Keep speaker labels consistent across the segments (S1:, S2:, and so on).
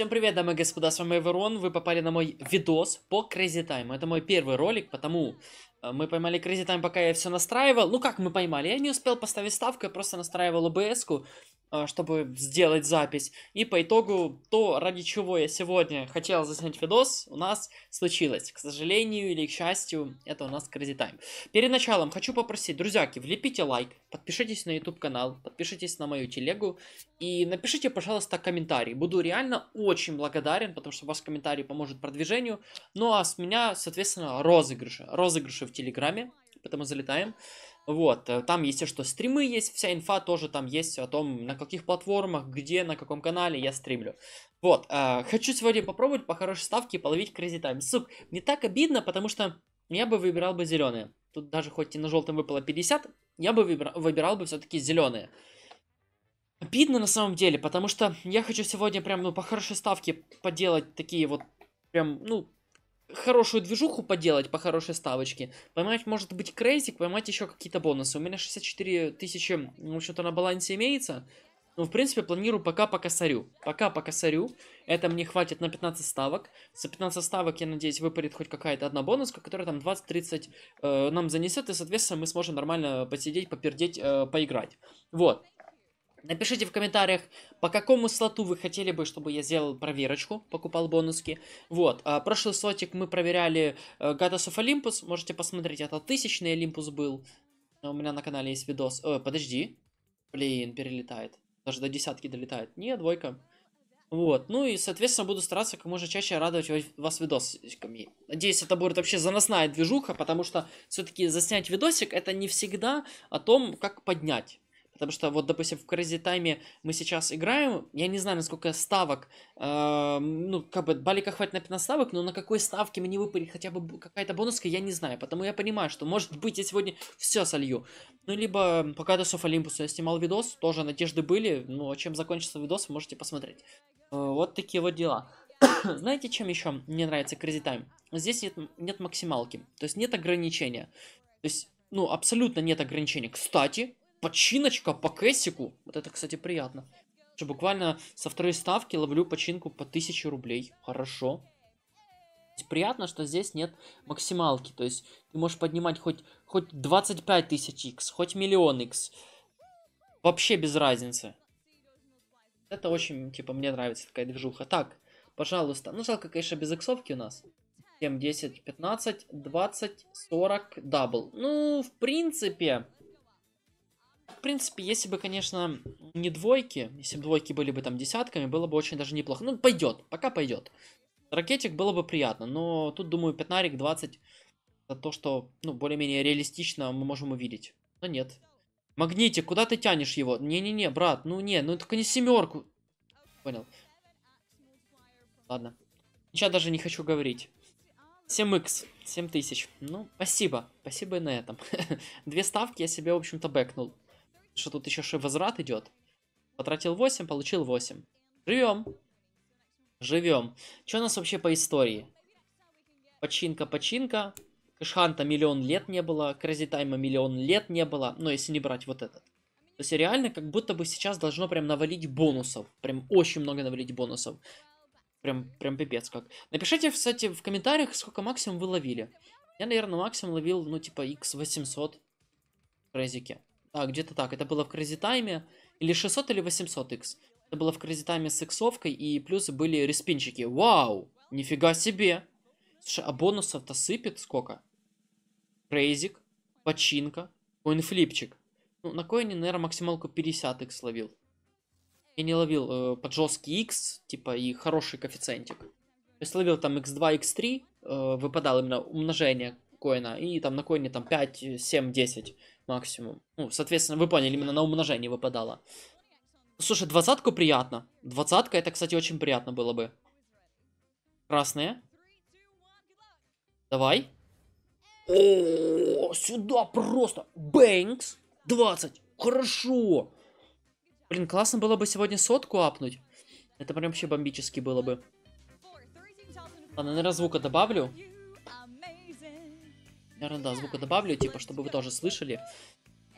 S1: Всем привет, дамы и господа, с вами Эверон, вы попали на мой видос по Crazy Time. Это мой первый ролик, потому э, мы поймали Crazy Time, пока я все настраивал. Ну как мы поймали? Я не успел поставить ставку, я просто настраивал OBS-ку. А, чтобы сделать запись. И по итогу, то, ради чего я сегодня хотел заснять видос, у нас случилось. К сожалению или к счастью, это у нас Crazy Time. Перед началом хочу попросить, друзьяки, влепите лайк, подпишитесь на YouTube канал, подпишитесь на мою телегу и напишите, пожалуйста, комментарий. Буду реально очень благодарен, потому что ваш комментарий поможет продвижению. Ну а с меня, соответственно, розыгрыши. Розыгрыши в Телеграме, поэтому залетаем. Вот, э, там, если что, стримы есть, вся инфа тоже там есть о том, на каких платформах, где, на каком канале я стримлю. Вот, э, хочу сегодня попробовать по хорошей ставке половить Crazy Time. Суп, не так обидно, потому что я бы выбирал бы зеленые. Тут даже хоть и на желтом выпало 50, я бы выбирал, выбирал бы все-таки зеленые. Обидно на самом деле, потому что я хочу сегодня прям, ну, по хорошей ставке поделать такие вот, прям, ну, хорошую движуху поделать по хорошей ставочке, поймать, может быть, крейзик, поймать еще какие-то бонусы. У меня 64 тысячи, в общем-то, на балансе имеется. Ну, в принципе, планирую пока по косарю. Пока по косарю. Это мне хватит на 15 ставок. За 15 ставок, я надеюсь, выпадет хоть какая-то одна бонуска, которая там 20-30 э, нам занесет, и, соответственно, мы сможем нормально посидеть, попердеть, э, поиграть. Вот. Напишите в комментариях, по какому слоту вы хотели бы, чтобы я сделал проверочку, покупал бонуски. Вот, а прошлый слотик мы проверяли э, Goddess of Olympus, можете посмотреть, это тысячный Олимпус был. У меня на канале есть видос. О, подожди. Блин, перелетает. Даже до десятки долетает. Не, двойка. Вот, ну и, соответственно, буду стараться как можно чаще радовать вас видосиками. Надеюсь, это будет вообще заносная движуха, потому что все-таки заснять видосик это не всегда о том, как поднять. Потому что вот, допустим, в Crazy Time мы сейчас играем, я не знаю, насколько ставок, э, ну, как бы, балика хватит на 15 ставок, но на какой ставке мне выпадет хотя бы какая-то бонуска, я не знаю. Потому я понимаю, что, может быть, я сегодня все солью. Ну, либо пока до Соф Олимпуса я снимал видос, тоже надежды были, но чем закончится видос, можете посмотреть. Э, вот такие вот дела. Знаете, чем еще мне нравится Crazy Time? Здесь нет, нет максималки, то есть нет ограничения. То есть, ну, абсолютно нет ограничения. Кстати, починочка по кэсику. Вот это, кстати, приятно. Что буквально со второй ставки ловлю починку по 1000 рублей. Хорошо. Приятно, что здесь нет максималки. То есть ты можешь поднимать хоть, хоть 25 тысяч x, хоть миллион x. Вообще без разницы. Это очень, типа, мне нравится такая движуха. Так, пожалуйста. Ну, жалко, конечно, без иксовки у нас. 7, 10, 15, 20, 40, double. Ну, в принципе, в принципе, если бы, конечно, не двойки, если бы двойки были бы там десятками, было бы очень даже неплохо. Ну, пойдет, пока пойдет. Ракетик было бы приятно, но тут, думаю, пятнарик 20 это то, что, ну, более-менее реалистично мы можем увидеть. Но нет. Магнитик, куда ты тянешь его? Не-не-не, брат, ну не, ну только не семерку. Понял. Ладно. Сейчас даже не хочу говорить. 7х, 7000. Ну, спасибо. Спасибо и на этом. Две ставки я себе, в общем-то, бэкнул. Что тут еще возврат идет? Потратил 8, получил 8. Живем. Живем. Что у нас вообще по истории? Починка, починка. Кэшханта миллион лет не было. Кразитайма миллион лет не было. Но если не брать вот этот. То есть реально как будто бы сейчас должно прям навалить бонусов. Прям очень много навалить бонусов. Прям, прям пипец как. Напишите, кстати, в комментариях, сколько максимум вы ловили. Я, наверное, максимум ловил, ну, типа, x800 в Резике. А, где-то так. Это было в Crazy Time. Или 600, или 800x. Это было в Crazy Time с иксовкой. И плюсы были респинчики. Вау! Нифига себе! Слушай, а бонусов-то сыпет сколько? Крейзик, починка, коинфлипчик. Ну, на коине, наверное, максималку 50x ловил. Я не ловил э, под жесткий x, типа, и хороший коэффициентик. То есть ловил там x2, x3, э, выпадало именно умножение коина, и там на коине там 5, 7, 10 максимум. Ну, соответственно, вы поняли, именно на умножение выпадало. Слушай, двадцатку приятно. Двадцатка, это, кстати, очень приятно было бы. Красные. Давай. О, сюда просто. Бэнкс. 20. Хорошо. Блин, классно было бы сегодня сотку апнуть. Это прям вообще бомбически было бы. Ладно, наверное, звука добавлю. Наверное, да, звука добавлю, типа, чтобы вы тоже слышали,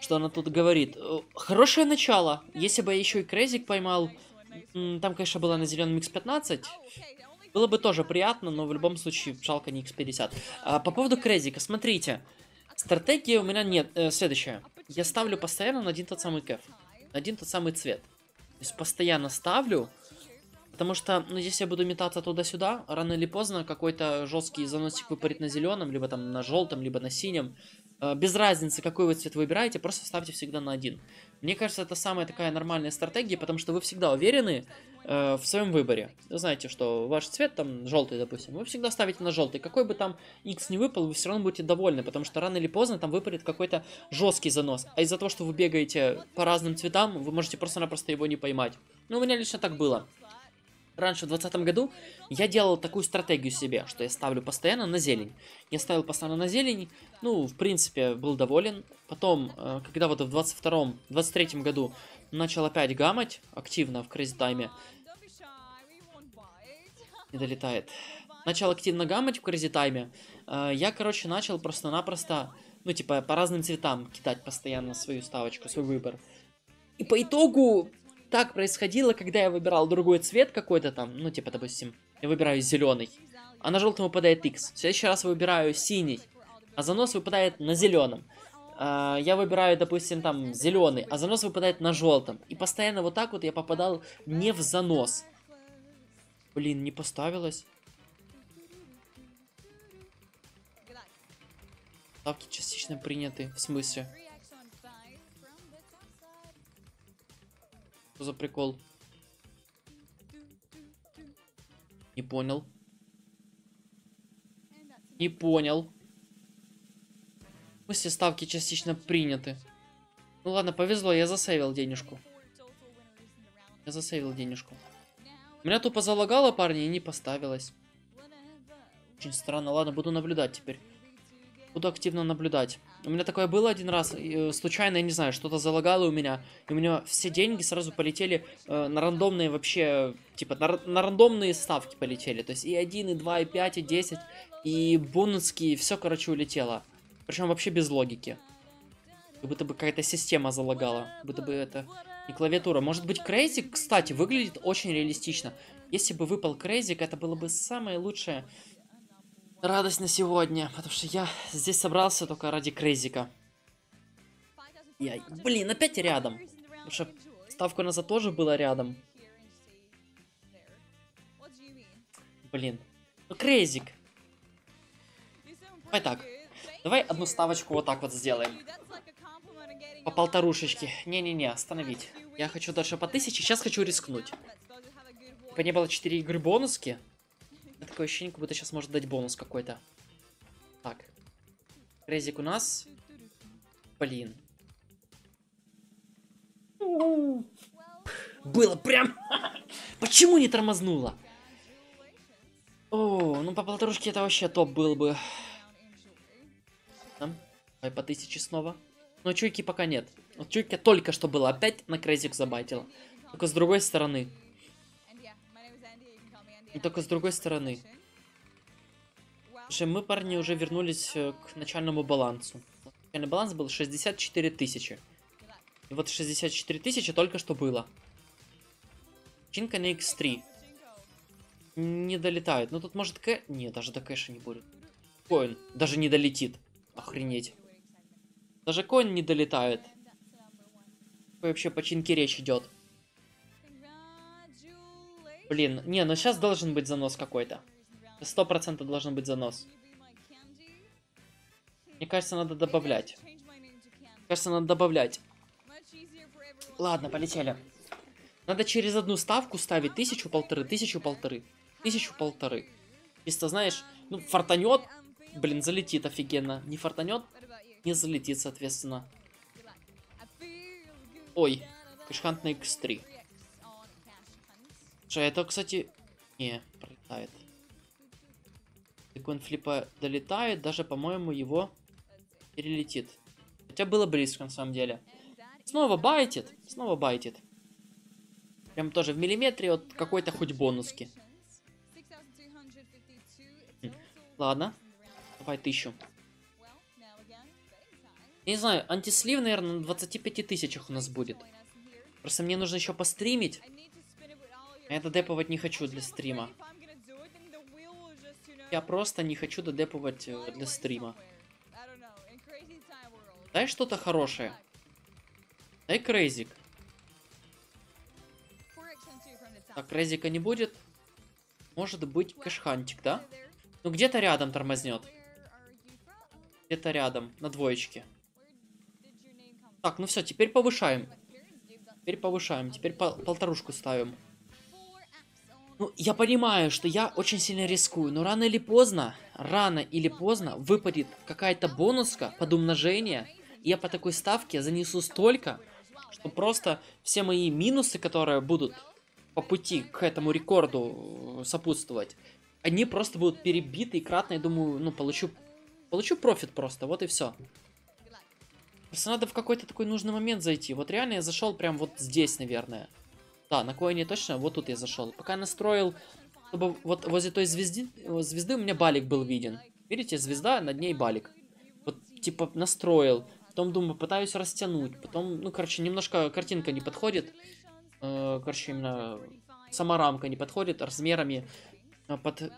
S1: что она тут говорит. Э, хорошее начало. Если бы я еще и Крейзик поймал, там, конечно, было на зеленом X15. Было бы тоже приятно, но в любом случае жалко не X50. А, по поводу Крезика, смотрите. Стратегии у меня нет. Э, следующее. Я ставлю постоянно на один тот самый кэф. На один тот самый цвет. То есть постоянно ставлю. Потому что, ну, если я буду метаться туда-сюда, рано или поздно какой-то жесткий заносик выпарит на зеленом, либо там на желтом, либо на синем. Э, без разницы, какой вы цвет выбираете, просто ставьте всегда на один. Мне кажется, это самая такая нормальная стратегия, потому что вы всегда уверены э, в своем выборе. Вы знаете, что ваш цвет там желтый, допустим, вы всегда ставите на желтый. Какой бы там X не выпал, вы все равно будете довольны, потому что рано или поздно там выпадет какой-то жесткий занос. А из-за того, что вы бегаете по разным цветам, вы можете просто-напросто его не поймать. Ну, у меня лично так было. Раньше, в 2020 году, я делал такую стратегию себе, что я ставлю постоянно на зелень. Я ставил постоянно на зелень, ну, в принципе, был доволен. Потом, э, когда вот в 22-м, 23-м году начал опять гамать активно в Crazy Time, не долетает. Начал активно гамать в Crazy Time, э, я, короче, начал просто-напросто, ну, типа, по разным цветам кидать постоянно свою ставочку, свой выбор. И по итогу так происходило, когда я выбирал другой цвет какой-то там, ну, типа, допустим, я выбираю зеленый, а на желтом выпадает X. В следующий раз выбираю синий, а занос выпадает на зеленом. А, я выбираю, допустим, там, зеленый, а занос выпадает на желтом. И постоянно вот так вот я попадал не в занос. Блин, не поставилось. Ставки частично приняты. В смысле? Что за прикол? Не понял. Не понял. Смысле ставки частично приняты? Ну ладно, повезло, я засейвил денежку. Я засейвил денежку. Меня тупо залагало, парни, и не поставилось. Очень странно. Ладно, буду наблюдать теперь. Буду активно наблюдать. У меня такое было один раз, э, случайно, я не знаю, что-то залагало у меня, и у меня все деньги сразу полетели э, на рандомные вообще, типа, на, на рандомные ставки полетели. То есть и 1, и 2, и 5, и 10, и бонуски, все, короче, улетело. Причем вообще без логики. Как будто бы какая-то система залагала. Как будто бы это не клавиатура. Может быть, Крейзик, кстати, выглядит очень реалистично. Если бы выпал Крейзик, это было бы самое лучшее радость на сегодня, потому что я здесь собрался только ради Крейзика. Я, блин, опять рядом. Потому что ставка назад тоже была рядом. Блин. Ну, Крейзик. Давай так. Давай одну ставочку вот так вот сделаем. По полторушечке. Не-не-не, остановить. Я хочу дальше по тысяче, сейчас хочу рискнуть. Типа не было 4 игры бонуски такое ощущение, как будто сейчас может дать бонус какой-то. Так. Резик у нас. Блин. Было прям... Почему не тормознуло? О, ну по полторушке это вообще топ был бы. Там. Давай по тысяче снова. Но чуйки пока нет. Вот чуйка только что было. Опять на крейзик забайтила. Только с другой стороны. И только с другой стороны. Слушай, мы, парни, уже вернулись э, к начальному балансу. Начальный баланс был 64 тысячи. И вот 64 тысячи только что было. Чинка на X3. Не долетает. Ну тут может кэ... Не, даже до кэша не будет. Коин даже не долетит. Охренеть. Даже коин не долетает. Вообще по чинке речь идет? Блин, не, ну сейчас должен быть занос какой-то. Сто процентов должен быть занос. Мне кажется, надо добавлять. Кажется, надо добавлять. Ладно, полетели. Надо через одну ставку ставить тысячу полторы, тысячу полторы, тысячу полторы. Если знаешь, ну, фартанет, блин, залетит офигенно. Не фартанет, не залетит, соответственно. Ой, кэшхант на X3. Что, это, кстати... Не, пролетает. Икон флипа долетает, даже, по-моему, его перелетит. Хотя было близко, на самом деле. Снова байтит, снова байтит. Прям тоже в миллиметре от какой-то хоть бонуски. Хм. Ладно, давай тысячу. Не знаю, антислив, наверное, на 25 тысячах у нас будет. Просто мне нужно еще постримить. Я додеповать не хочу для стрима. Я просто не хочу додеповать э, для стрима. Дай что-то хорошее. Дай крейзик. Так, крейзика не будет. Может быть кэшхантик, да? Ну где-то рядом тормознет. Где-то рядом, на двоечке. Так, ну все, теперь повышаем. Теперь повышаем, теперь пол полторушку ставим. Ну, я понимаю, что я очень сильно рискую, но рано или поздно, рано или поздно выпадет какая-то бонуска под умножение, и я по такой ставке занесу столько, что просто все мои минусы, которые будут по пути к этому рекорду э, сопутствовать, они просто будут перебиты и кратно, я думаю, ну, получу, получу профит просто, вот и все. Просто надо в какой-то такой нужный момент зайти. Вот реально я зашел прям вот здесь, наверное. Да, на коине точно, вот тут я зашел. Пока настроил, чтобы вот возле той звезды, звезды у меня балик был виден. Видите, звезда, над ней балик. Вот, типа, настроил. Потом, думаю, пытаюсь растянуть. Потом, ну, короче, немножко картинка не подходит. Э, короче, именно сама рамка не подходит размерами э, под...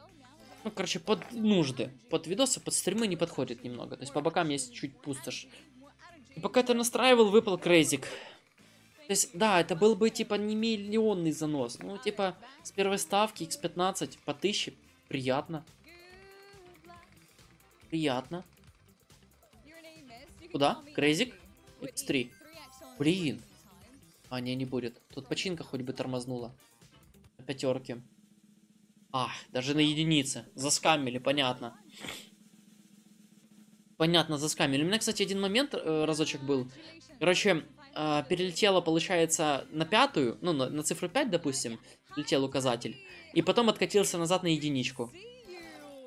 S1: Ну, короче, под нужды. Под видосы, под стримы не подходит немного. То есть по бокам есть чуть пустошь. И пока это настраивал, выпал крейзик. То есть, да, это был бы, типа, не миллионный занос. Ну, типа, с первой ставки x15 по 1000. Приятно. Приятно. Куда? Крейзик? X3. Блин. А, не, не будет. Тут починка хоть бы тормознула. На пятерке. А, даже на единице. Заскамили, понятно. Понятно, заскамили. У меня, кстати, один момент э, разочек был. Короче, э, перелетело, получается, на пятую, ну, на, на цифру 5, допустим, летел указатель, и потом откатился назад на единичку.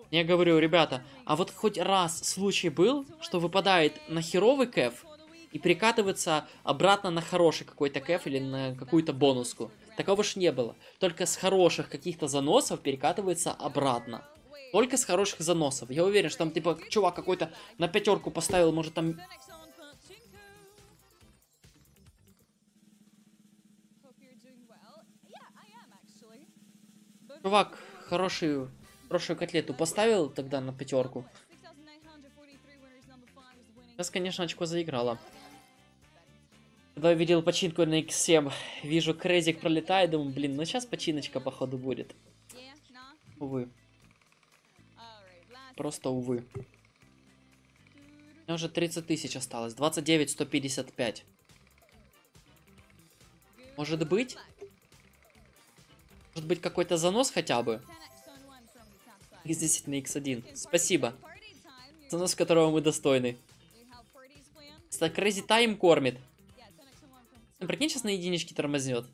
S1: Я говорю, ребята, а вот хоть раз случай был, что выпадает на херовый кэф и прикатывается обратно на хороший какой-то кэф или на какую-то бонуску. Такого ж не было. Только с хороших каких-то заносов перекатывается обратно. Только с хороших заносов. Я уверен, что там, типа, чувак какой-то на пятерку поставил, может, там... Чувак хорошую, хорошую котлету поставил тогда на пятерку. Сейчас, конечно, очко заиграла. Когда видел починку на X7, вижу, крезик пролетает, думаю, блин, ну сейчас починочка, походу, будет. Увы. Просто увы. У меня уже 30 тысяч осталось. 29 155. Может быть? Может быть какой-то занос хотя бы? X10 на X1. Спасибо. Занос, которого мы достойны. Это Crazy Time кормит. Прикинь, сейчас на единичке тормознет.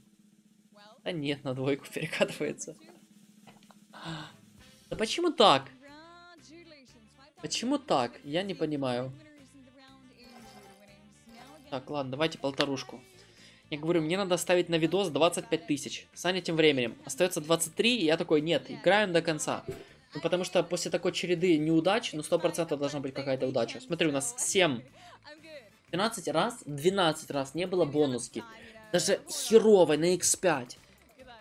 S1: Да нет, на двойку перекатывается. Да почему так? Почему так? Я не понимаю. Так, ладно, давайте полторушку. Я говорю, мне надо ставить на видос 25 тысяч. Саня тем временем. Остается 23, и я такой, нет, играем до конца. Ну, потому что после такой череды неудач, ну, 100% должна быть какая-то удача. Смотри, у нас 7. 12 раз, 12 раз не было бонуски. Даже херовой на x5.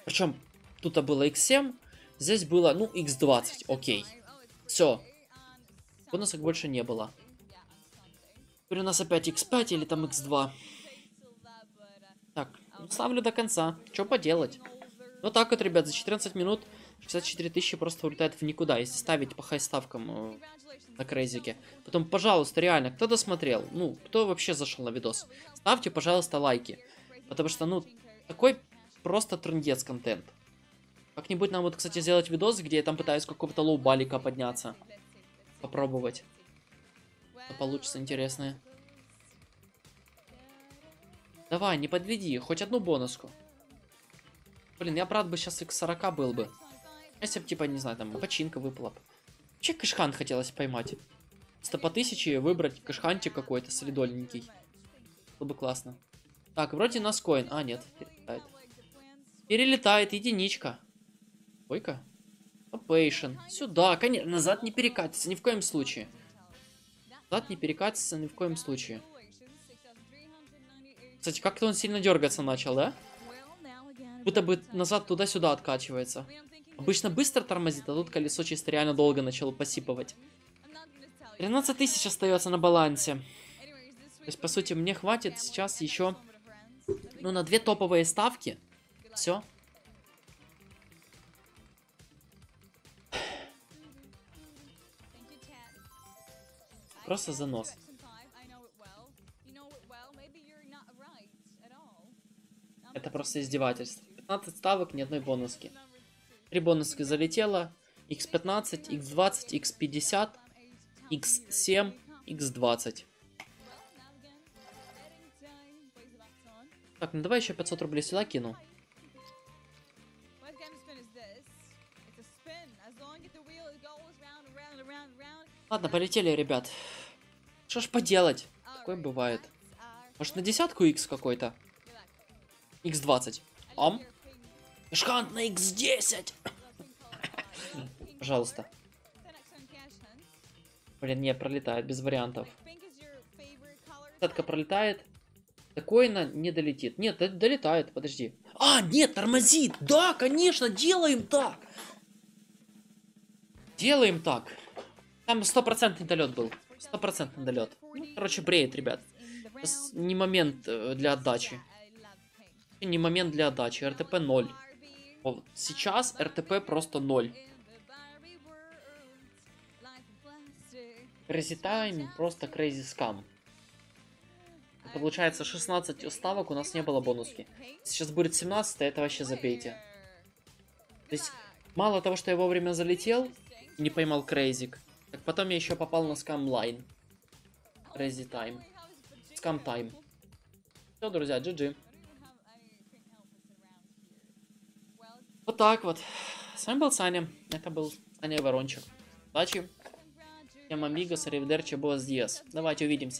S1: Причем, тут было x7, здесь было, ну, x20, окей. Все, Бонусок больше не было. Теперь у нас опять x5 или там x2. Ну, ставлю до конца. Что поделать? Вот так вот, ребят, за 14 минут 64 тысячи просто улетает в никуда, если ставить по хай-ставкам э, на крейзике. Потом, пожалуйста, реально, кто досмотрел? Ну, кто вообще зашел на видос? Ставьте, пожалуйста, лайки. Потому что, ну, такой просто трындец контент. Как-нибудь нам вот, кстати, сделать видос, где я там пытаюсь какого-то low балика подняться попробовать. Что получится интересное. Давай, не подведи, хоть одну бонуску. Блин, я брат бы сейчас к 40 был бы. Если бы, типа, не знаю, там, Pachinko выпала бы. Че Cash Hunt хотелось поймать? Сто по тысяче выбрать кэшхантик какой-то солидольненький. Было бы классно. Так, вроде нас коин. А, нет, перелетает. Перелетает, единичка. Койка? Operation. Сюда, конечно. Назад не перекатится ни в коем случае. Назад не перекатится ни в коем случае. Кстати, как-то он сильно дергаться начал, да? Будто бы назад туда-сюда откачивается. Обычно быстро тормозит, а тут колесо чисто реально долго начало посипывать. 13 тысяч остается на балансе. То есть, по сути, мне хватит сейчас еще, ну, на две топовые ставки. Все. Просто занос. Это просто издевательство. 15 ставок, ни одной бонуски. Три бонуски залетело. X15, X20, X50, X7, X20. Так, ну давай еще 500 рублей сюда кину. Ладно, полетели, ребят. Что ж поделать? Такое бывает. Может на десятку X какой-то? X20. Ам? Шкант на X10! Пожалуйста. Блин, не, пролетает, без вариантов. Десятка пролетает. Такой на не долетит. Нет, долетает, подожди. А, нет, тормозит! Да, конечно, делаем так! Делаем так. Там стопроцентный долет был. Стопроцентный долет. Ну, короче, бреет, ребят. Не момент э, для отдачи. Не момент для отдачи. РТП 0. Вот сейчас РТП просто 0. Crazy Time просто Crazy Scam. Получается 16 ставок, у нас не было бонуски. Сейчас будет 17, это вообще забейте. То есть, мало того, что я вовремя залетел, не поймал Крейзик, так потом я еще попал на scam line. Crazy Time. Скам Time. Все, друзья, GG. Вот так вот. С вами был Саня. Это был Саня Ворончик. Удачи. Всем амигос, аривидерчи, босс диас. Давайте увидимся.